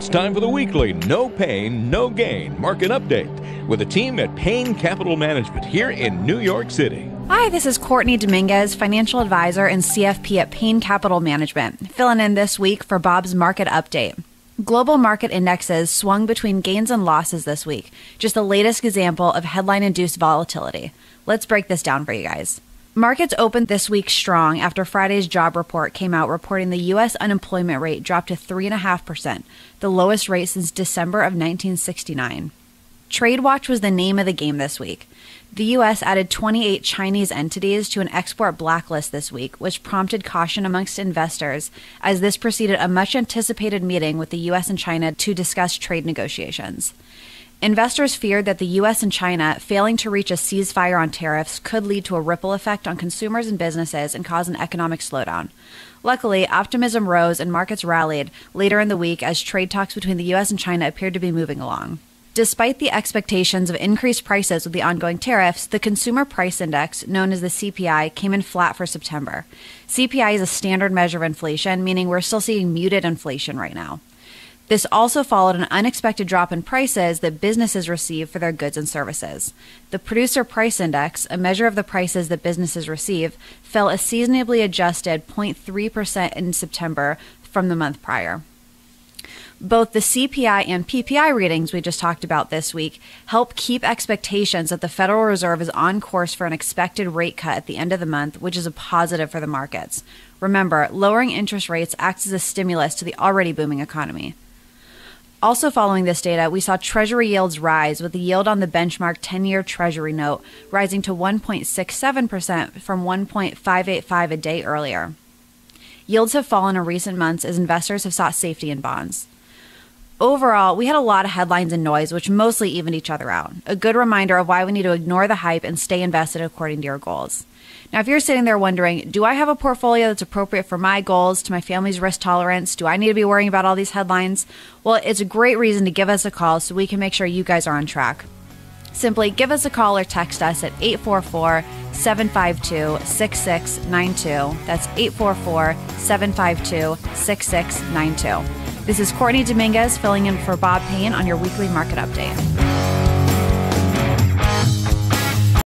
It's time for the weekly No Pain, No Gain market update with a team at Payne Capital Management here in New York City. Hi, this is Courtney Dominguez, financial advisor and CFP at Payne Capital Management, filling in this week for Bob's market update. Global market indexes swung between gains and losses this week, just the latest example of headline induced volatility. Let's break this down for you guys. Markets opened this week strong after Friday's job report came out reporting the U.S. unemployment rate dropped to 3.5%, the lowest rate since December of 1969. Trade Watch was the name of the game this week. The U.S. added 28 Chinese entities to an export blacklist this week, which prompted caution amongst investors as this preceded a much anticipated meeting with the U.S. and China to discuss trade negotiations. Investors feared that the U.S. and China failing to reach a ceasefire on tariffs could lead to a ripple effect on consumers and businesses and cause an economic slowdown. Luckily, optimism rose and markets rallied later in the week as trade talks between the U.S. and China appeared to be moving along. Despite the expectations of increased prices with the ongoing tariffs, the Consumer Price Index, known as the CPI, came in flat for September. CPI is a standard measure of inflation, meaning we're still seeing muted inflation right now. This also followed an unexpected drop in prices that businesses receive for their goods and services. The Producer Price Index, a measure of the prices that businesses receive, fell a seasonably adjusted 0.3% in September from the month prior. Both the CPI and PPI readings we just talked about this week help keep expectations that the Federal Reserve is on course for an expected rate cut at the end of the month, which is a positive for the markets. Remember, lowering interest rates acts as a stimulus to the already booming economy. Also, following this data, we saw Treasury yields rise, with the yield on the benchmark 10 year Treasury note rising to 1.67% from 1.585 a day earlier. Yields have fallen in recent months as investors have sought safety in bonds. Overall, we had a lot of headlines and noise, which mostly evened each other out. A good reminder of why we need to ignore the hype and stay invested according to your goals. Now, if you're sitting there wondering, do I have a portfolio that's appropriate for my goals, to my family's risk tolerance? Do I need to be worrying about all these headlines? Well, it's a great reason to give us a call so we can make sure you guys are on track. Simply give us a call or text us at 844 752 6692. That's 844 752 6692. This is Courtney Dominguez filling in for Bob Payne on your weekly market update.